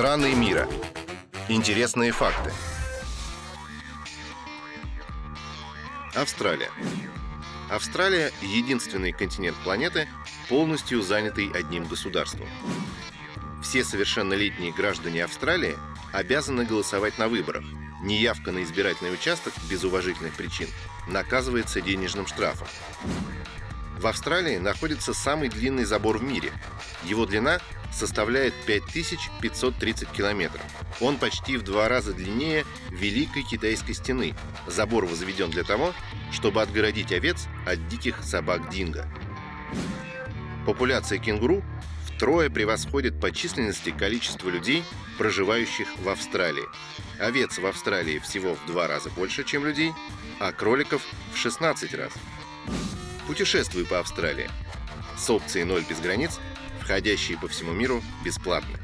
Страны мира. Интересные факты. Австралия. Австралия – единственный континент планеты, полностью занятый одним государством. Все совершеннолетние граждане Австралии обязаны голосовать на выборах. Неявка на избирательный участок без уважительных причин наказывается денежным штрафом. В Австралии находится самый длинный забор в мире. Его длина составляет 5530 километров. Он почти в два раза длиннее Великой Китайской стены. Забор возведен для того, чтобы отгородить овец от диких собак динго. Популяция кенгуру втрое превосходит по численности количество людей, проживающих в Австралии. Овец в Австралии всего в два раза больше, чем людей, а кроликов в 16 раз. Путешествуй по Австралии с опцией 0 без границ, входящие по всему миру бесплатно.